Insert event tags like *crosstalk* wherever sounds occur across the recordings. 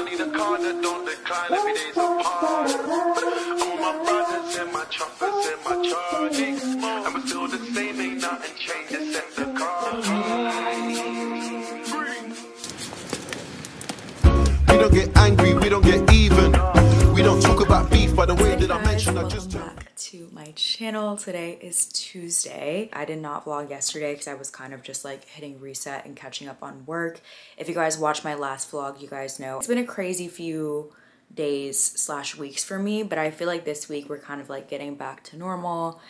I need a car that don't decline every day's. All my my my charging. We're still the same, ain't nothing changed except the car. We don't get angry, we don't get even. We don't talk about beef by the way that I mentioned. I just to my channel. Today is Tuesday. I did not vlog yesterday because I was kind of just like hitting reset and catching up on work. If you guys watched my last vlog, you guys know it's been a crazy few days slash weeks for me, but I feel like this week we're kind of like getting back to normal.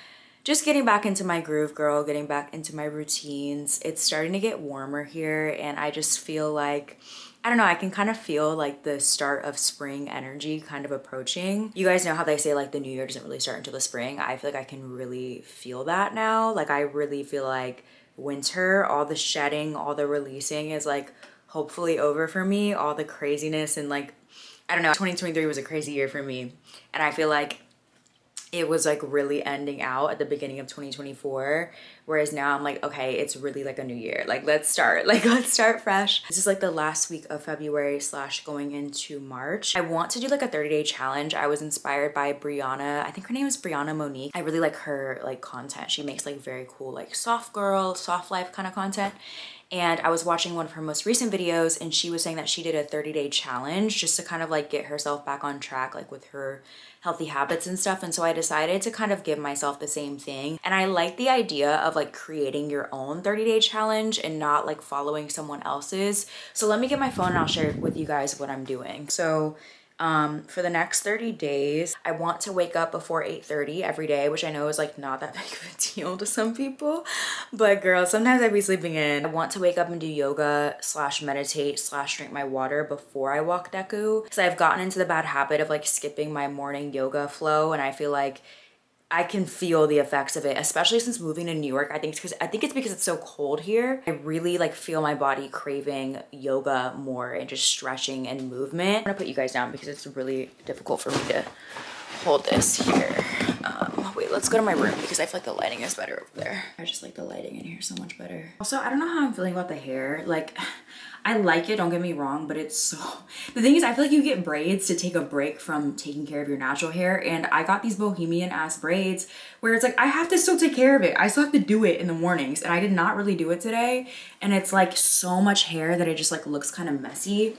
Just getting back into my groove, girl, getting back into my routines. It's starting to get warmer here, and I just feel like I don't know, I can kind of feel like the start of spring energy kind of approaching. You guys know how they say like the new year doesn't really start until the spring. I feel like I can really feel that now. Like I really feel like winter, all the shedding, all the releasing is like hopefully over for me. All the craziness and like, I don't know, 2023 was a crazy year for me. And I feel like it was like really ending out at the beginning of 2024 whereas now i'm like okay it's really like a new year. Like let's start. *laughs* Like let's start fresh. This is like the last week of february slash going into march. I want to do like a 30 day challenge. I was inspired by brianna. I think her name is brianna monique. I really like her like content. She makes like very cool like soft girl soft life kind of content. And I was watching one of her most recent videos and she was saying that she did a 30 day challenge just to kind of like get herself back on track like with her healthy habits and stuff and so I decided to kind of give myself the same thing. And I like the idea of like creating your own 30 day challenge and not like following someone else's. So let me get my phone and I'll share with you guys what I'm doing. So um, for the next 30 days. I want to wake up before 8.30 every day, which I know is like not that *laughs* big of a deal to some people. But girl, sometimes I'd be sleeping in. I want to wake up and do yoga slash meditate slash drink my water before I walk Deku. Because I've gotten into the bad habit of like skipping my morning yoga flow and I feel like I can feel the effects of it, especially since moving to New York. I think it's because I think it's because it's so cold here. I really like feel my body craving yoga more and just stretching and movement. I'm gonna put you guys down because it's really difficult for me to hold this here. Um, wait, let's go to my room because I feel like the lighting is better over there. I just like the lighting in here so much better. Also, I don't know how I'm feeling about the hair. Like, I like it, don't get me wrong, but it's so, *laughs* the thing is I feel like you get braids to take a break from taking care of your natural hair and I got these bohemian ass braids where it's like, I have to still take care of it. I still have to do it in the mornings and I did not really do it today. And it's like so much hair that it just like looks kind of messy.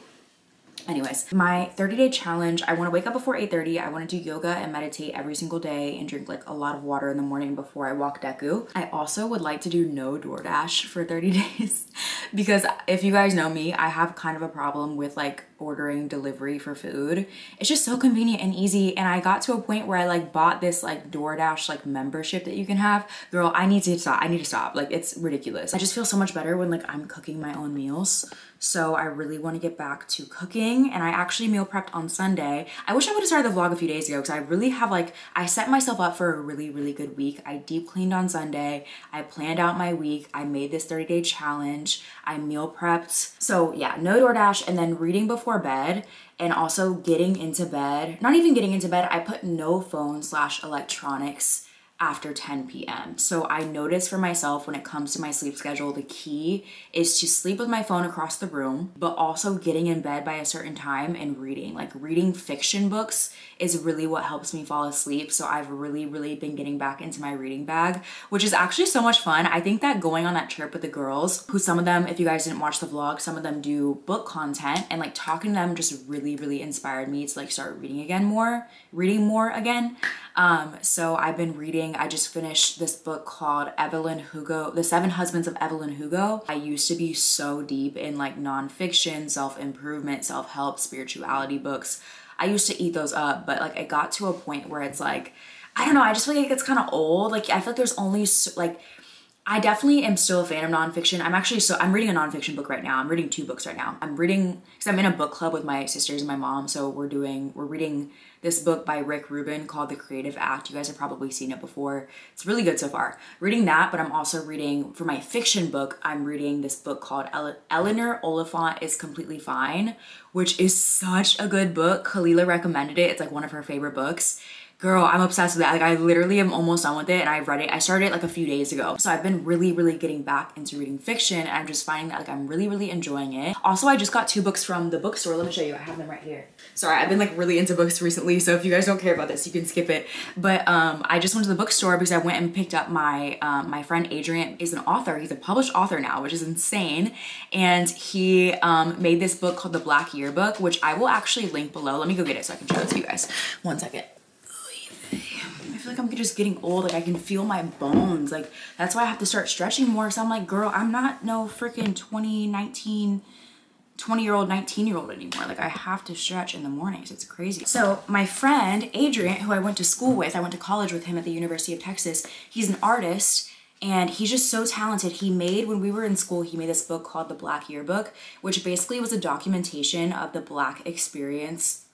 Anyways, my 30 day challenge, I want to wake up before 8.30. I want to do yoga and meditate every single day and drink like a lot of water in the morning before I walk Deku. I also would like to do no DoorDash for 30 *laughs* days because if you guys know me, I have kind of a problem with like ordering delivery for food. It's just so convenient and easy. And I got to a point where I like bought this like DoorDash like membership that you can have. Girl, I need to stop. I need to stop. Like it's ridiculous. I just feel so much better when like I'm cooking my own meals. So I really want to get back to cooking and I actually meal prepped on Sunday. I wish I would have started the vlog a few days ago because I really have like, I set myself up for a really, really good week. I deep cleaned on Sunday. I planned out my week. I made this 30 day challenge. I meal prepped. So yeah, no DoorDash and then reading before bed and also getting into bed. Not even getting into bed, I put no phone slash electronics after 10 p.m. So I notice for myself when it comes to my sleep schedule, the key is to sleep with my phone across the room, but also getting in bed by a certain time and reading. Like reading fiction books is really what helps me fall asleep. So I've really, really been getting back into my reading bag, which is actually so much fun. I think that going on that trip with the girls, who some of them, if you guys didn't watch the vlog, some of them do book content and like talking to them just really, really inspired me to like start reading again more, reading more again. Um, so I've been reading, I just finished this book called Evelyn Hugo, The Seven Husbands of Evelyn Hugo. I used to be so deep in like nonfiction, self-improvement, self-help, spirituality books. I used to eat those up, but like I got to a point where it's like, I don't know, I just feel like it's kind of old. Like I feel like there's only so, like, I definitely am still a fan of nonfiction. I'm actually so I'm reading a nonfiction book right now. I'm reading two books right now. I'm reading because I'm in a book club with my sisters and my mom. So we're doing we're reading this book by Rick Rubin called The Creative Act. You guys have probably seen it before. It's really good so far. Reading that, but I'm also reading for my fiction book. I'm reading this book called Ele- Eleanor Oliphant is Completely Fine, which is such a good book. Kalila recommended it. It's like one of her favorite books Girl, I'm obsessed with that. Like I literally am almost done with it and I've read it. I started it like a few days ago. So I've been really, really getting back into reading fiction and I'm just finding that like I'm really, really enjoying it. Also, I just got two books from the bookstore. Let me show you. I have them right here. Sorry, I've been like really into books recently. So if you guys don't care about this, you can skip it. But um, I just went to the bookstore because I went and picked up my, um, my friend Adrian is an author. He's a published author now, which is insane. And he um, made this book called The Black Yearbook, which I will actually link below. Let me go get it so I can show it to you guys. One second. I feel like I'm just getting old. Like I can feel my bones. Like that's why I have to start stretching more. So I'm like, girl, I'm not no freaking 2019, 20 year old, 19 year old anymore. Like I have to stretch in the mornings. It's crazy. So my friend Adrian, who I went to school with, I went to college with him at the University of Texas. He's an artist and he's just so talented. He made, when we were in school, he made this book called The Black Yearbook, which basically was a documentation of the Black experience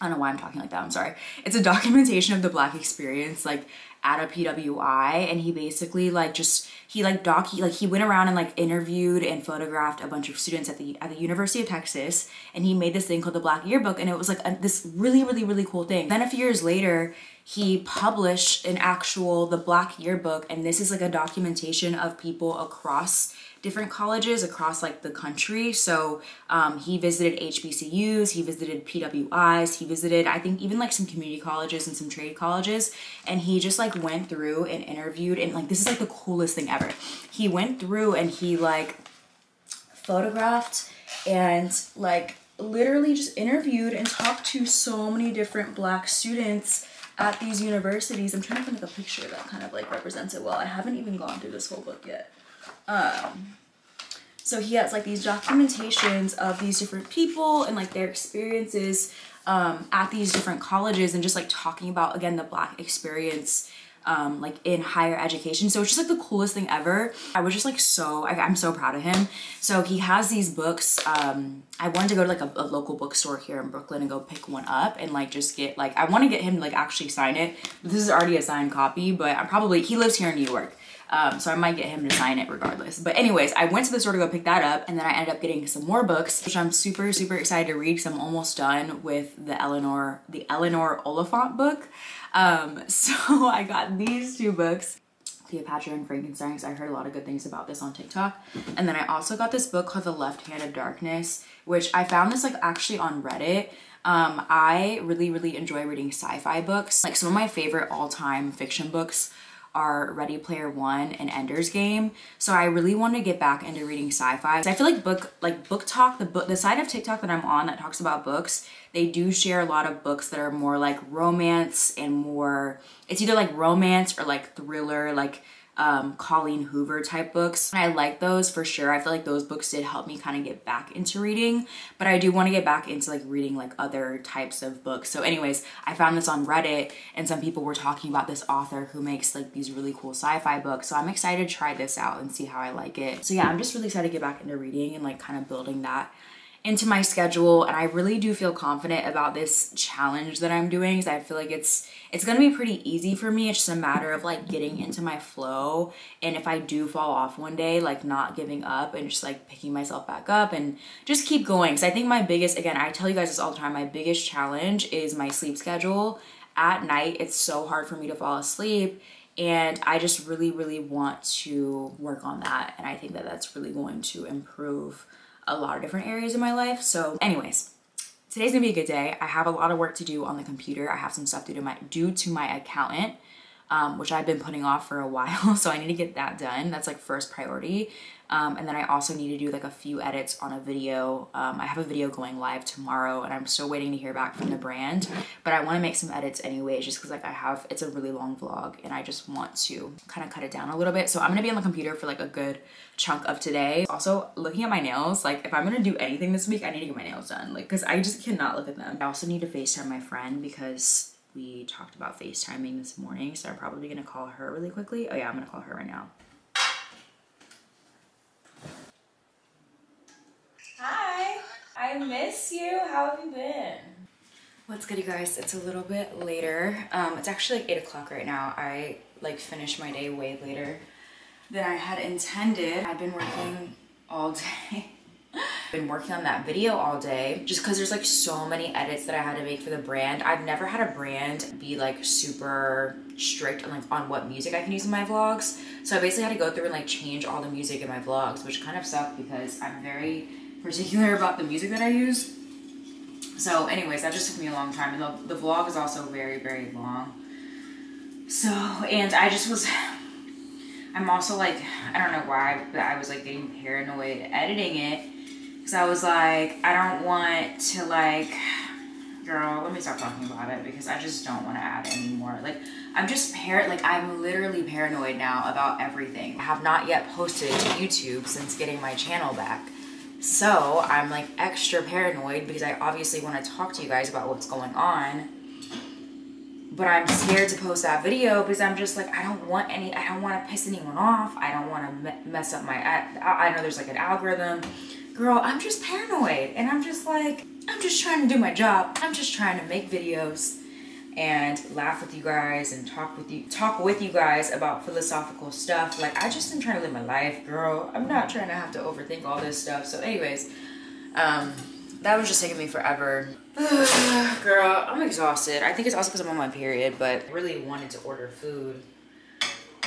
I don't know why I'm talking like that. I'm sorry. It's a documentation of the black experience, like at a PWI, and he basically like just he like doc he like he went around and like interviewed and photographed a bunch of students at the at the University of Texas, and he made this thing called the Black Yearbook, and it was like a, this really really really cool thing. Then a few years later, he published an actual the Black Yearbook, and this is like a documentation of people across different colleges across like the country. So um, he visited HBCUs, he visited PWIs, he visited I think even like some community colleges and some trade colleges, and he just like went through and interviewed and like this is like the coolest thing ever. He went through and he like photographed and like literally just interviewed and talked to so many different black students at these universities. I'm trying to find like a picture that kind of like represents it well. I haven't even gone through this whole book yet. Um, so he has like these documentations of these different people and like their experiences um, at these different colleges and just like talking about again the black experience um, like in higher education. So it's just like the coolest thing ever. I was just like so, I, am so proud of him. So he has these books. Um, I wanted to go to like a, a, local bookstore here in Brooklyn and go pick one up and like just get like, I want to get him to like actually sign it. This is already a signed copy, but I'm probably, he lives here in New York. Um, so I might get him to sign it regardless. But anyways, I went to the store to go pick that up and then I ended up getting some more books, which I'm super, super excited to read because I'm almost done with the Eleanor, the Eleanor Oliphant book. Um, *laughs* so I got these two books. Cleopatra and Frankenstein I heard a lot of good things about this on TikTok. And then I also got this book called The Left Hand of Darkness, which I found this like actually on Reddit. Um, I really, really enjoy reading sci-fi books. Like some of my favorite all-time fiction books are Ready Player One and Ender's Game. So I really want to get back into reading sci-fi. So I feel like book like book talk, the book the side of TikTok that I'm on that talks about books, they do share a lot of books that are more like romance and more it's either like romance or like thriller, like um, Colleen Hoover type books. I like those for sure. I feel like those books did help me kind of get back into reading, but I do want to get back into like reading like other types of books. So anyways, I found this on Reddit and some people were talking about this author who makes like these really cool sci-fi books. So I'm excited to try this out and see how I like it. So yeah, I'm just really excited to get back into reading and like kind of building that into my schedule and I really do feel confident about this challenge that I'm doing because I feel like it's it's gonna be pretty easy for me. It's just a matter of like getting into my flow and if I do fall off one day, like not giving up and just like picking myself back up and just keep going. Because I think my biggest, again, I tell you guys this all the time, my biggest challenge is my sleep schedule. At night, it's so hard for me to fall asleep and I just really, really want to work on that. And I think that that's really going to improve a lot of different areas in my life. So anyways, today's gonna be a good day. I have a lot of work to do on the computer. I have some stuff to do my due to my accountant, um, which I've been putting off for a *laughs* while. So I need to get that done. That's like first priority. Um, and then I also need to do like a few edits on a video. Um, I have a video going live tomorrow and I'm still waiting to hear back from the brand, but I want to make some edits anyway, just cause like I have, it's a really long vlog and I just want to kind of cut it down a little bit. So I'm going to be on the computer for like a good chunk of today. Also looking at my nails, like if I'm going to do anything this week, I need to get my nails done. Like, cause I just cannot look at them. I also need to FaceTime my friend because we talked about FaceTiming this morning. So I'm probably going to call her really quickly. Oh yeah, I'm going to call her right now. Hi, I miss you. How have you been? What's good, you guys? It's a little bit later. Um, it's actually like 8 o'clock right now. I like finished my day way later than I had intended. I've been working all *laughs* day. Been working on that video all day just because there's like so many edits that I had to make for the brand. I've never had a brand be like super strict on like on what music I can use in my vlogs. So I basically had to go through and like change all the music in my vlogs, which kind of sucked because I'm very particular about the music that I use. So anyways, that just took me a long time. And the, the vlog is also very, very long. So, and I just was, I'm also like, I don't know why, but I was like getting paranoid editing it. Cause I was like, I don't want to like, girl, let me stop talking about it because I just don't want to add anymore. Like, I'm just par like I'm literally paranoid now about everything. I have not yet posted to YouTube since getting my channel back. So I'm like extra paranoid because I obviously want to talk to you guys about what's going on. But I'm scared to post that video because I'm just like, I don't want any, I don't want to piss anyone off. I don't want to me mess up my, I, I know there's like an algorithm. Girl, I'm just paranoid. And I'm just like, I'm just trying to do my job. I'm just trying to make videos and laugh with you guys and talk with you talk with you guys about philosophical stuff. Like i just am trying to live my life girl. I'm not trying to have to overthink all this stuff. So anyways um that was just taking me forever. *sighs* Girl i'm exhausted. I think it's also because i'm on my period but I really wanted to order food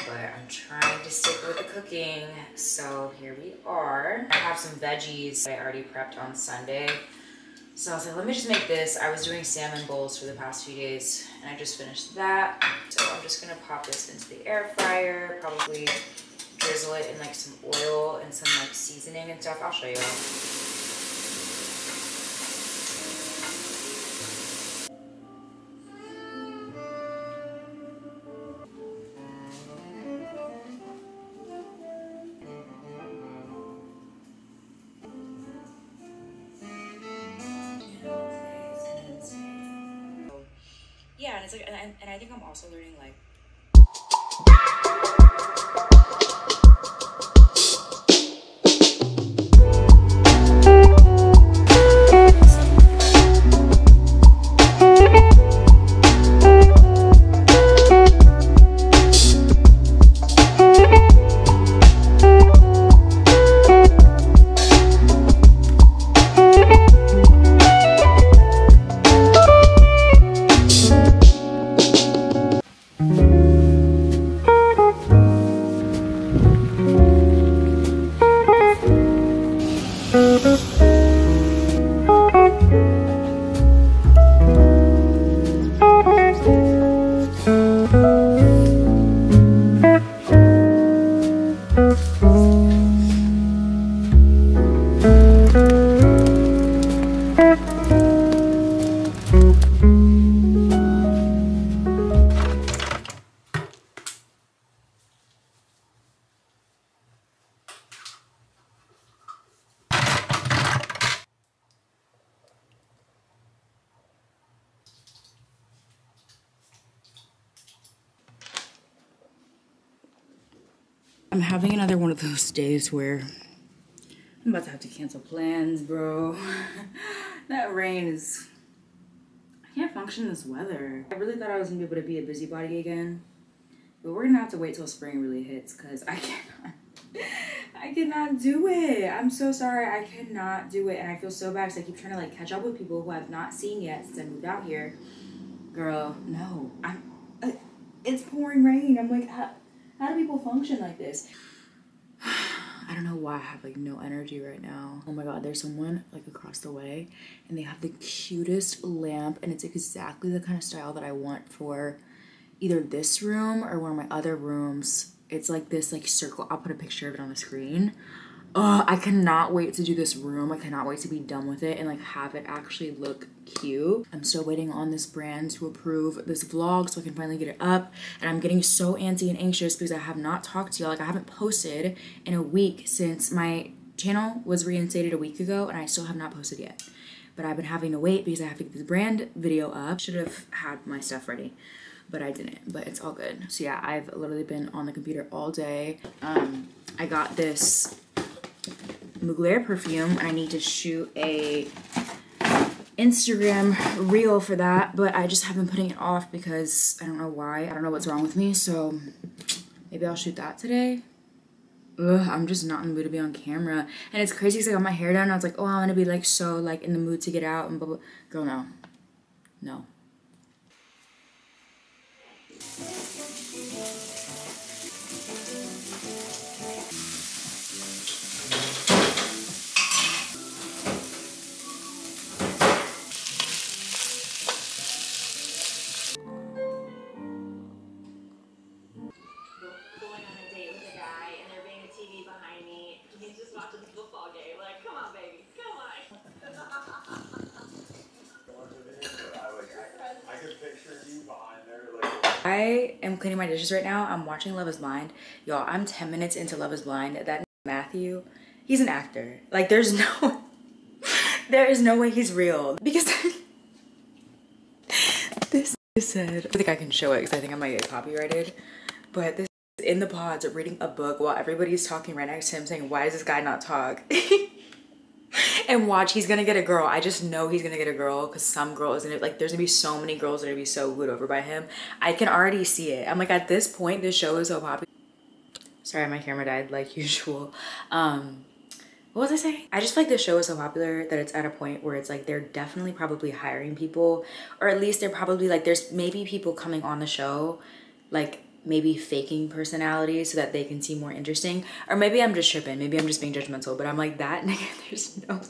but i'm trying to stick with the cooking so here we are i have some veggies i already prepped on sunday so I was like, let me just make this. I was doing salmon bowls for the past few days and I just finished that. So I'm just gonna pop this into the air fryer, probably drizzle it in like some oil and some like seasoning and stuff. I'll show you it's like, and, and I think I'm also learning like days where I'm about to have to cancel plans, bro. *laughs* that rain is. I can't function this weather. I really thought I was gonna be able to be a busybody again, but we're gonna have to wait till spring really hits because I *laughs* cannot. I cannot do it. I'm so sorry. I cannot do it, and I feel so bad because I keep trying to like catch up with people who I've not seen yet since I moved out here. Girl, no, I'm. Uh, it's pouring rain. I'm like, how do people function like this? I don't know why I have like no energy right now. Oh my god, there's someone like across the way and they have the cutest lamp and it's exactly the kind of style that I want for either this room or one of my other rooms. It's like this like circle. I'll put a picture of it on the screen. Oh, I cannot wait to do this room. I cannot wait to be done with it and like have it actually look cute. I'm still waiting on this brand to approve this vlog so I can finally get it up. And I'm getting so antsy and anxious because I have not talked to y'all. Like I haven't posted in a week since my channel was reinstated a week ago and I still have not posted yet. But I've been having to wait because I have to get this brand video up. Should have had my stuff ready but I didn't, but it's all good. So yeah, I've literally been on the computer all day. Um, I got this Mugler perfume. I need to shoot a Instagram reel for that, but I just have been putting it off because I don't know why. I don't know what's wrong with me, so maybe I'll shoot that today. ugh, I'm just not in the mood to be on camera. And it's crazy because I got my hair done. I was like, oh, I'm gonna be like so like in the mood to get out and blah blah. Girl, no, no. I am cleaning my dishes right now. I'm watching Love is Blind. Y'all, I'm 10 minutes into Love is Blind. That Matthew, he's an actor. Like, there's no, *laughs* there is no way he's real. Because *laughs* this is said, I think I can show it because I think I might get copyrighted. But this is in the pods reading a book while everybody's talking right next to him saying, why does this guy not talk? *laughs* and watch he's gonna get a girl. I just know he's gonna get a girl because some girl is gonna like there's gonna be so many girls that are gonna be so wooed over by him. I can already see it. I'm like at this point this show is so popular sorry my camera died like *laughs* usual. Um what was I saying? I just feel like this show is so popular that it's at a point where it's like they're definitely probably hiring people, or at least they're probably like there's maybe people coming on the show, like maybe faking personalities so that they can seem more interesting. Or maybe I'm just tripping. Maybe I'm just being judgmental, but I'm like that *laughs* there's no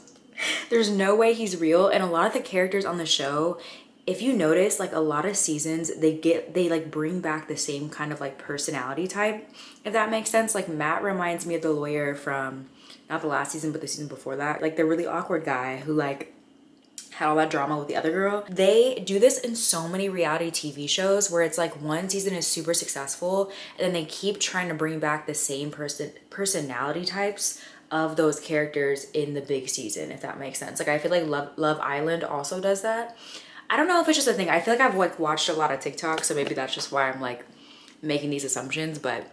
there's no way he's real. And a lot of the characters on the show, if you notice, like a lot of seasons, they get they like bring back the same kind of like personality type, if that makes sense. Like Matt reminds me of the lawyer from not the last season, but the season before that. Like the really awkward guy who like had all that drama with the other girl. They do this in so many reality TV shows where it's like one season is super successful and then they keep trying to bring back the same person personality types of those characters in the big season, if that makes sense. Like I feel like Love, Love Island also does that. I don't know if it's just a thing. I feel like I've like watched a lot of TikTok, so maybe that's just why I'm like making these assumptions, but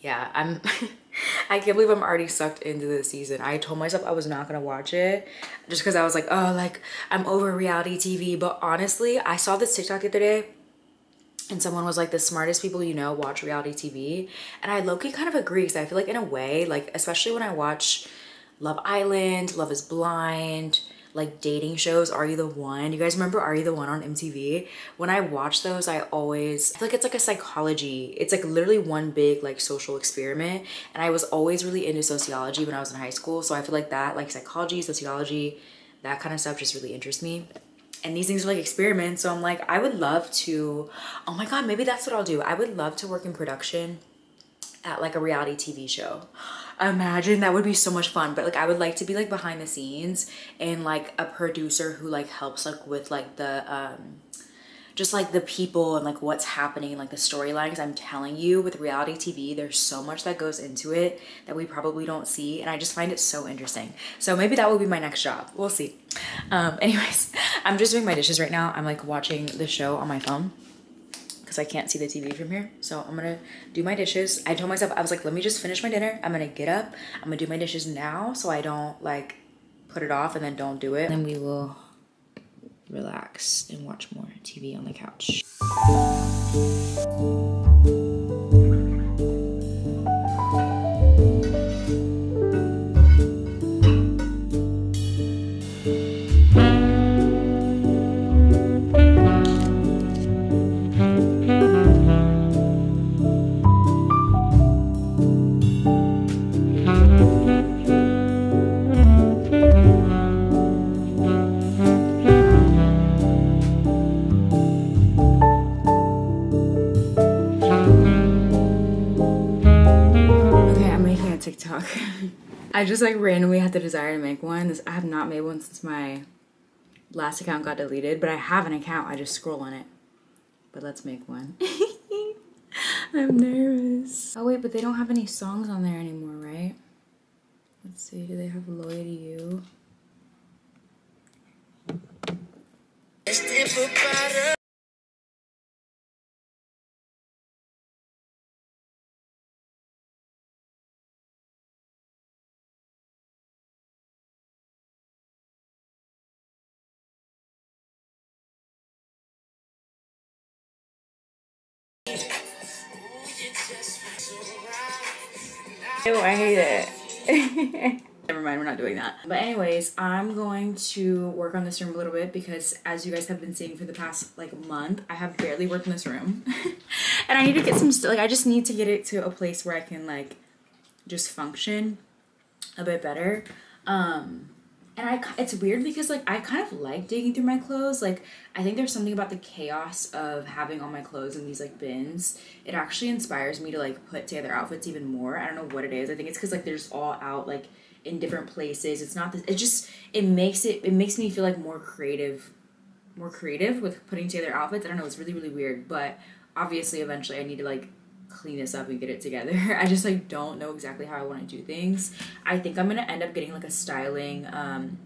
yeah, I'm *laughs* I can't believe I'm already sucked into this season. I told myself I was not gonna watch it just because I was like, oh, like I'm over reality TV. But honestly, I saw this TikTok the other day and someone was like, the smartest people you know watch reality TV. And I low-key kind of agree because I feel like in a way, like especially when I watch Love Island, Love is Blind, like dating shows are you the one? You guys remember are you the one on mtv when i watch those i always I feel like it's like a psychology it's like literally one big like social experiment and i was always really into sociology when i was in high school so i feel like that like psychology sociology that kind of stuff just really interests me. And these things are like experiments so i'm like i would love to oh my god maybe that's what i'll do. I would love to work in production at like a reality TV show. Imagine that would be so much fun. But like I would like to be like behind the scenes and like a producer who like helps like with like the um just like the people and like what's happening like the storylines. I'm telling you with reality tv there's so much that goes into it that we probably don't see and i just find it so interesting. So maybe that will be my next job. We'll see. Um *laughs* anyways i'm just doing my dishes right now. I'm like watching the show on my phone because I can't see the TV from here. So I'm gonna do my dishes. I told myself, I was like, let me just finish my dinner. I'm gonna get up. I'm gonna do my dishes now so I don't like put it off and then don't do it. Then we will relax and watch more TV on the couch. TikTok. *laughs* I just like randomly had the desire to make one. This I have not made one since my last account got deleted, but I have an account. I just scroll on it. But let's make one. *laughs* I'm nervous. Oh wait, but they don't have any songs on there anymore, right? Let's see, do they have Loyal to You? I hate it. *laughs* Never mind, we're not doing that. But anyways, I'm going to work on this room a little bit because as you guys have been seeing for the past like month, I have barely worked in this room. *laughs* and I need to get some, like I just need to get it to a place where I can like just function a bit better. Um, and I, it's weird because like I kind of like digging through my clothes. Like I think there's something about the chaos of having all my clothes in these like bins. It actually inspires me to like put together outfits even more. I don't know what it is. I think it's because like there's all out like in different places. It's not this. It just it makes it it makes me feel like more creative, more creative with putting together outfits. I don't know. It's really really weird, but obviously eventually I need to like clean this up and get it together. *laughs* I just like don't know exactly how I want to do things. I think I'm gonna end up getting like a styling, um,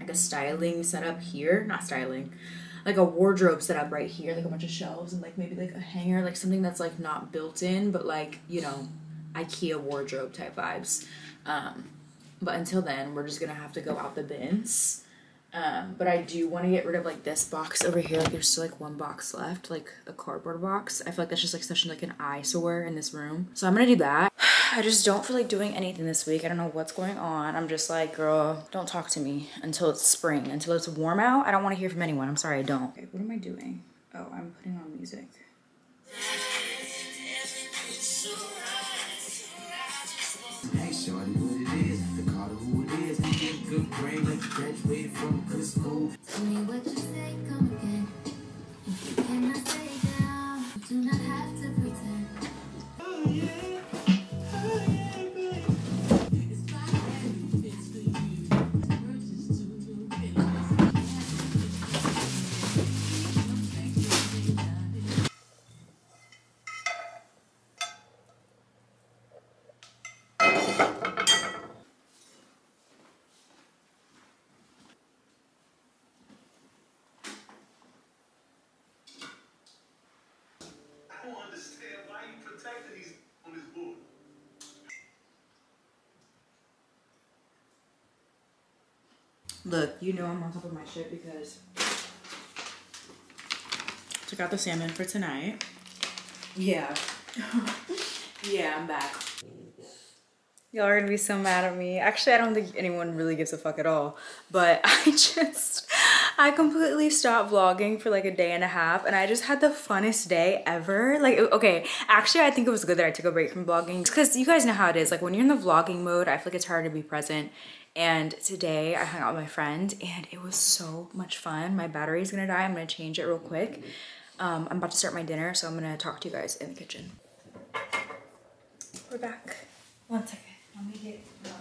like a styling setup here, not styling, like a wardrobe setup right here, like a bunch of shelves and like maybe like a hanger, like something that's like not built in, but like you know, IKEA wardrobe type vibes. Um, but until then, we're just gonna have to go out the bins. Um, but I do want to get rid of like this box over here. Like there's still like one box left, like a cardboard box. I feel like that's just like such like an eyesore in this room. So I'm gonna do that. *sighs* I just don't feel like doing anything this week. I don't know what's going on. I'm just like, girl, don't talk to me until it's spring, until it's warm out. I don't want to hear from anyone. I'm sorry, I don't. Okay, what am I doing? Oh, I'm putting on music. Tell me what you say, come Look, you know I'm on top of my shit because took out the salmon for tonight. Yeah. *laughs* yeah, I'm back. Y'all are gonna be so mad at me. Actually, I don't think anyone really gives a fuck at all. But *laughs* I just, I completely stopped vlogging for like a day and a half and I just had the funnest day ever. Like, okay, actually, I think it was good that I took a break from vlogging because you guys know how it is. Like, when you're in the vlogging mode, I feel like it's hard to be present. And today I hung out with my friend and it was so much fun. My battery's gonna die. I'm gonna change it real quick. Um, I'm about to start my dinner, so I'm gonna talk to you guys in the kitchen. We're back. One second. Let me get um,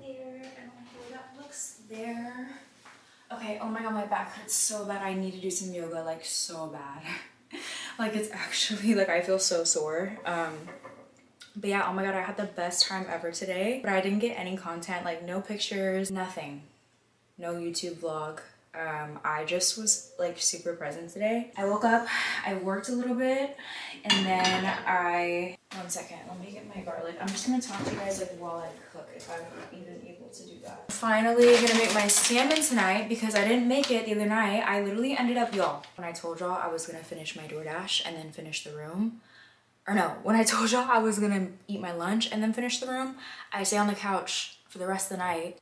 there. There. Okay, oh my god, my back hurts so bad. I need to do some yoga, like so bad. *laughs* like it's actually like I feel so sore. Um but yeah, oh my god, I had the best time ever today. But I didn't get any content, like no pictures, nothing. No YouTube vlog. Um, I just was like super present today. I woke up, I worked a little bit, and then I, one second, let me get my garlic. I'm just gonna talk to you guys like while I cook if I'm even able to do that. Finally gonna make my salmon tonight because I didn't make it the other night. I literally ended up, y'all, when I told y'all I was gonna finish my DoorDash and then finish the room, or no, when I *laughs* told y'all I was gonna eat my lunch and then finish the room, I stay on the couch for the rest of the night,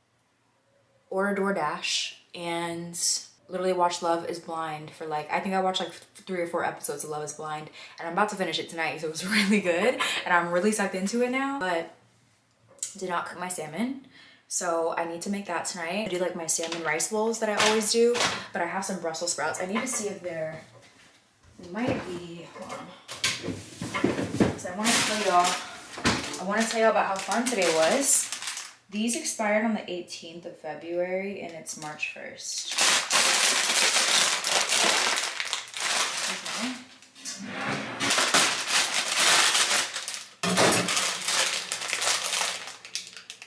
order DoorDash, and literally watch Love is Blind for like, I think I watched like three or four episodes of Love is Blind, and I'm about to finish it tonight, so it was *laughs* really good, and I'm really sucked into it now, but did not cook my salmon. So I need to make that tonight. I do like my salmon rice bowls that I always do, but I have some Brussels sprouts. I need to see if they're, might be, hold on. So I want to tell y'all, I want to tell y'all about how fun today was. These expired on the 18th of February and it's March 1st. Okay.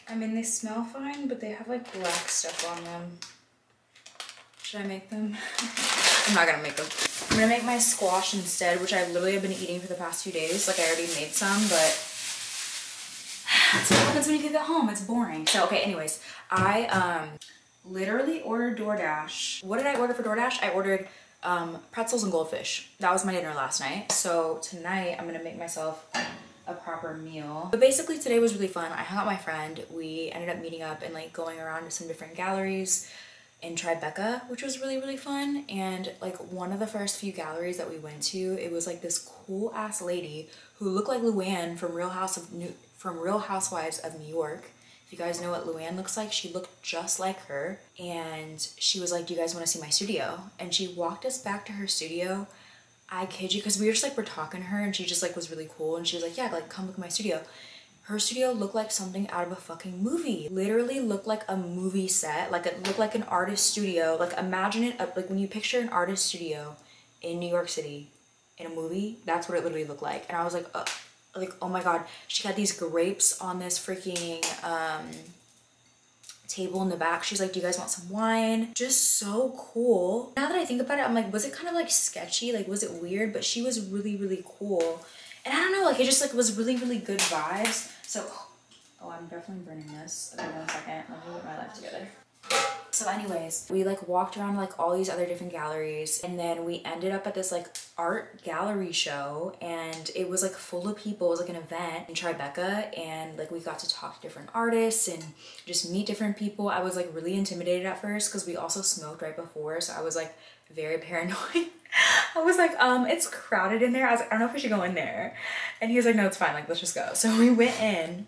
I mean, they smell fine, but they have like black stuff on them. Should I make them? *laughs* I'm not gonna make them. I'm gonna make my squash instead, which I literally have been eating for the past few days. Like I already made some, but that's what happens when you get home. It's boring. So okay, anyways, I um literally ordered DoorDash. What did I order for DoorDash? I ordered Um, pretzels and goldfish. That was my dinner last night. So tonight I'm gonna make myself a proper meal. But basically today was really fun. I hung out with my friend. We ended up meeting up and like going around to some different galleries in Tribeca, which was really, really fun. And like one of the first few galleries that we went to, it was like this cool ass lady who looked like Luann from Real House of New from Real Housewives of New York. If you guys know what Luann looks like, she looked just like her. And she was like, Do you guys want to see my studio? And she walked us back to her studio. I kid you, because we were just like, we're talking to her and she just like was really cool. And she was like, Yeah, like come look at my studio. Her studio looked like something out of a fucking movie. Literally looked like a movie set. Like it looked like an artist studio. Like imagine it, uh, like when you picture an artist studio in New York City in a movie, that's what it literally looked like. And I was like, uh, like, oh my God, she had these grapes on this freaking, um, table in the back. She's like, do you guys want some wine? Just so cool. Now that I think about it, I'm like, was it kind of like sketchy? Like, was it weird? But she was really, really cool. And I don't know, like it just like was really, really good vibes. So, oh, I'm definitely burning this. Okay, one second. Let me get my life together. So anyways, we like walked around like all these other different galleries and then we ended up at this like art gallery show and it was like full of people. It was like an event in Tribeca and like we got to talk to different artists and just meet different people. I was like really intimidated at first because we also smoked right before so I was like very paranoid. *laughs* I was like, um, it's crowded in there. I was like, I don't know if we should go in there. And he was like, no, it's fine. Like, let's just go. So we went in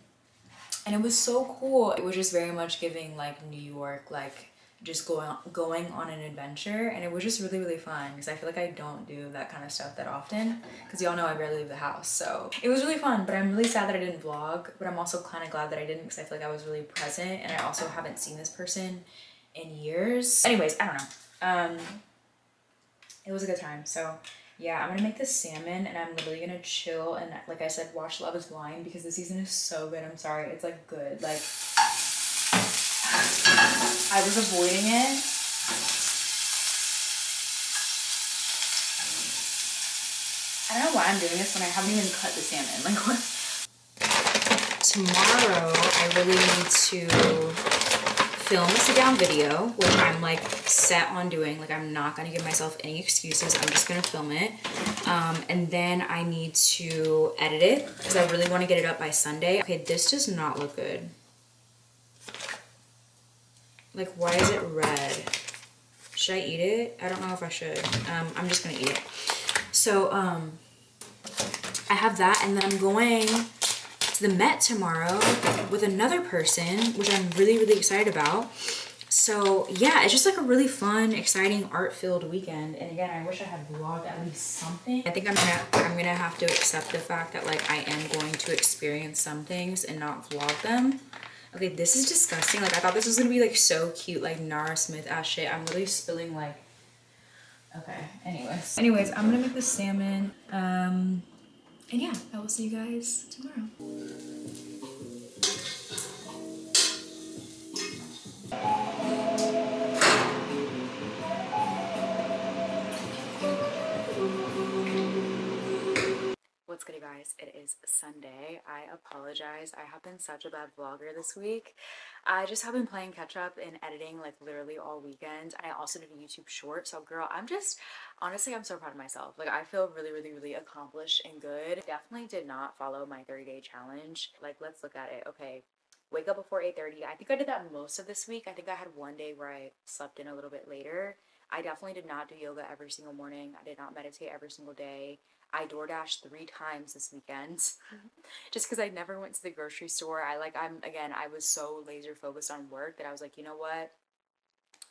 and it was so cool. It was just very much giving like New York, like just going going on an adventure and it was just really really fun because I feel like I don't do that kind of stuff that often because y'all know I barely leave the house so it was really fun but I'm really sad that I didn't vlog but I'm also kind of glad that I didn't because I feel like I was really present and I also haven't seen this person in years anyways I don't know um it was a good time. So yeah i'm gonna make this salmon and i'm literally gonna chill and like i said watch love is blind because the season is so good. I'm sorry. It's like good. Like i was avoiding it. I don't know why i'm doing this when i haven't even cut the salmon. *laughs* Like what? Tomorrow i really need to film a sit down video, which I'm like set on doing. Like I'm not gonna give myself any excuses. I'm just gonna film it. Um, and then I need to edit it because I really wanna get it up by Sunday. Okay, this does not look good. Like why is it red? Should I eat it? I don't know if I should. Um, I'm just gonna eat it. So um, I have that and then I'm going to the Met tomorrow with another person, which I'm really, really excited about. So yeah, it's just like a really fun, exciting, art-filled weekend. And again, I wish I had vlogged at least something. I think I'm gonna, I'm gonna have to accept the fact that like I am going to experience some things and not vlog them. Okay, this is disgusting. Like I thought this was gonna be like so cute, like Nara Smith ass shit. I'm literally spilling like, okay, anyways. Anyways, I'm gonna make the salmon. Um, and yeah, I will see you guys tomorrow. Guys? It is Sunday. I apologize. I have been such a bad vlogger this week. I just have been playing catch up and editing like literally all weekend. I also did a YouTube short. So, girl, I'm just honestly, I'm so proud of myself. Like, I feel really, really, really accomplished and good. Definitely did not follow my 30 day challenge. Like, let's look at it. Okay, wake up before 8:30. I think I did that most of this week. I think I had one day where I slept in a little bit later. I definitely did not do yoga every single morning. I did not meditate every single day. I DoorDash three times this weekend mm-hmm. just because I never went to the grocery store. I like, I'm again, I was so laser focused on work that I was like, you know what?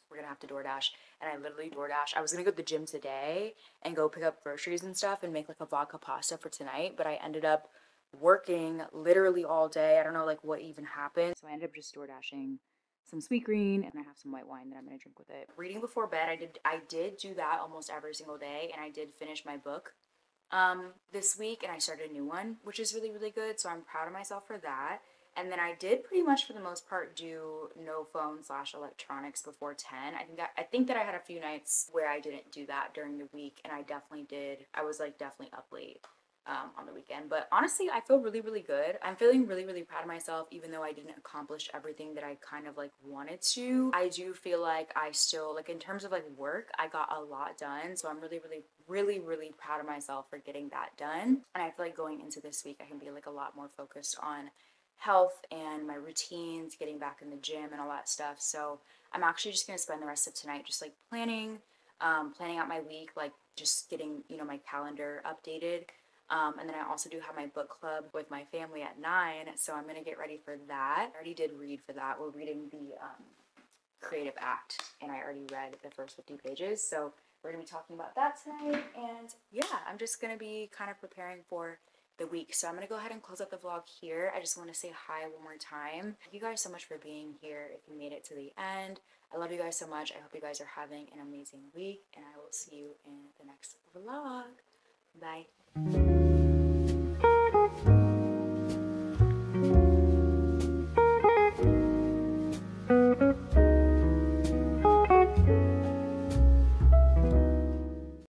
We're gonna have to DoorDash. And I literally DoorDash. I was gonna go to the gym today and go pick up groceries and stuff and make like a vodka pasta for tonight, but I ended up working literally all day. I don't know like what even happened. So I ended up just door dashing some Sweetgreen and I have some white wine that I'm gonna drink with it. Reading before bed, I did I did do that almost every single day and I did finish my book um this week and I started a new one, which is really, really good. So I'm proud of myself for that. And then I did pretty much for the most part do no phone slash electronics before 10. I think that I think that I had a few nights where I didn't do that during the week and I definitely did. I was like definitely up late um, on the weekend. But honestly, I feel really, really good. I'm feeling really, really proud of myself, even though I didn't accomplish everything that I kind of like wanted to. I do feel like I still, like, in terms of like work, I got a lot done. So I'm really, really, really, really proud of myself for getting that done. And I feel like going into this week, I can be like a lot more focused on health and my routines, getting back in the gym and all that stuff. So I'm actually just gonna spend the rest of tonight just like planning, um, planning out my week, like just getting, you know, my calendar updated. Um, and then I also do have my book club with my family at nine, so I'm gonna get ready for that. I already did read for that. We're reading the um, Creative Act, and I already read the first 50 pages, so we're gonna be talking about that tonight. And yeah, I'm just gonna be kind of preparing for the week. So I'm gonna go ahead and close out the vlog here. I just want to say hi one more time. Thank you guys so much for being here. If you made it to the end, I love you guys so much. I hope you guys are having an amazing week, and I will see you in the next vlog. Bye.